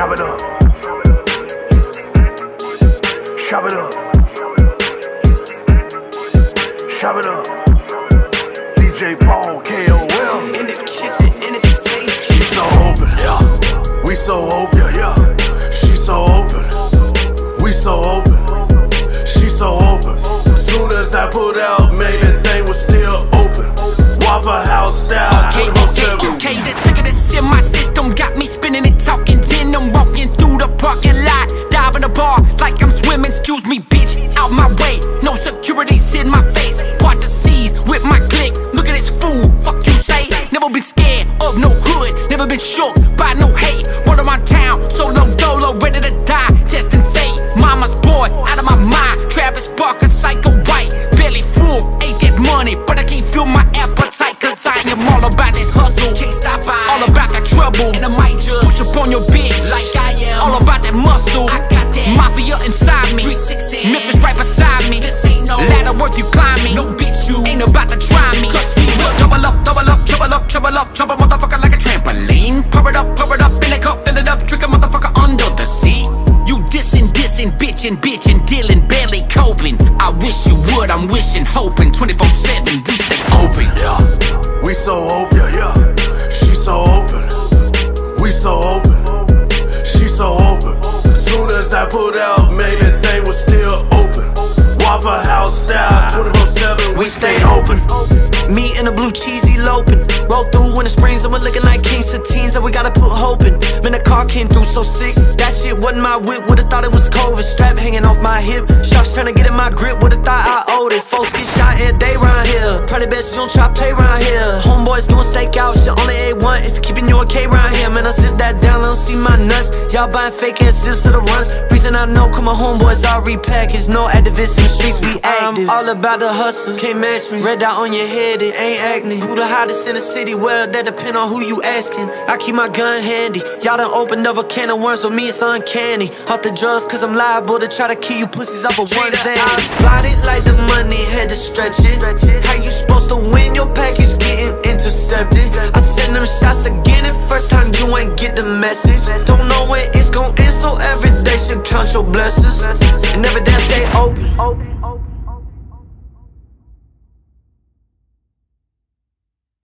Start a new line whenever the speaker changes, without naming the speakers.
Chop it up. Chop it up. Chop it up. DJ Paul, KOL.
In the kitchen, in the Excuse me, bitch, out my way. No security's in my face. Part the seas with my click. Look at this fool, fuck you say. Never been scared of no hood, never been shook by no hate. Word of my town, so solo dolo, ready to die, testing fate. Mama's boy, out of my mind. Travis Barker, psycho white, belly full, ain't that money, but I can't feel my appetite, cause I am all about that hustle. Can't stop, I all about that trouble, and I might just push up on your bitch, like I am. All about that muscle, I got that mafia inside up, up, trouble motherfucker like a trampoline. Pump it up, pump it up, in a cup, fill it up, trick a motherfucker under the seat. You dissing, dissing, bitching, bitching, dealing, barely coping. I wish you would, I'm wishing, hoping. 24 7, we stay open.
Me a blue cheesy loping. Roll through when the springs and we're looking like King teens that we gotta put hope in. Man, the car came through so sick. That shit wasn't my whip, would've thought it was COVID. Strap hanging off my hip. Sharks trying to get in my grip, would've thought I owed it. Folks get shot day round here. Probably best you don't try play round here. Homeboys doing stakeout, shit only A1 if you keeping your K round here. Man, I zip that down, I don't see my nuts. Y'all buying fake ass zips to the runs. Reason I know, cause my homeboys all repackaged. No activists in the streets, we active. I'm all about the hustle, can't match me. Red dot on your head, it ain't acne. Who the hottest in the city? Well, that depend on who you asking. I keep my gun handy. Y'all done opened up a can of worms with me, it's uncanny. Off the drugs, cause I'm liable to try to kill you pussies off of one. I blinded like the money, had to stretch it. How you supposed to win your package getting know when it's gon' end, so every day should count your blessings. And every day stay open.